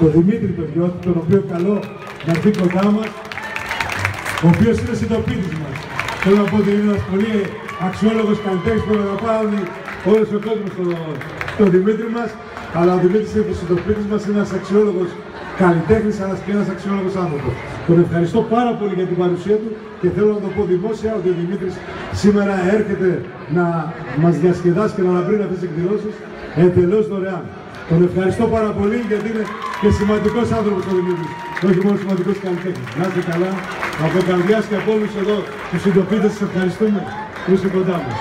τον Δημήτρη τον Γιώτη, τον οποίο καλό να έρθει κοντά μας, ο οποίος είναι συντοπίτης μας. Θέλω να πω ότι είναι ένας πολύ αξιόλογος καλλιτέχνης που αγαπάει όλος ο κόσμος τον, τον Δημήτρη μας, αλλά ο Δημήτρης είναι ο συντοπίτης μας, είναι ένας αξιόλογος καλλιτέχνης, αλλά και ένας αξιόλογος άνθρωπος. Τον ευχαριστώ πάρα πολύ για την παρουσία του και θέλω να το πω δημόσια ότι ο Δημήτρης σήμερα έρχεται να μας διασκεδάσει και να αναπρίνει αυτές τις εκδηλώσεις εντελώς δωρεάν. Τον ευχαριστώ πάρα πολύ γιατί είναι και σημαντικός άνθρωπος ο Δημήτρης. Όχι μόνο σημαντικός καλλιτέχνης. Να είστε καλά. Από καρδιάς και από όλους εδώ τους συντοπίτες σας ευχαριστούμε που είστε κοντά μας.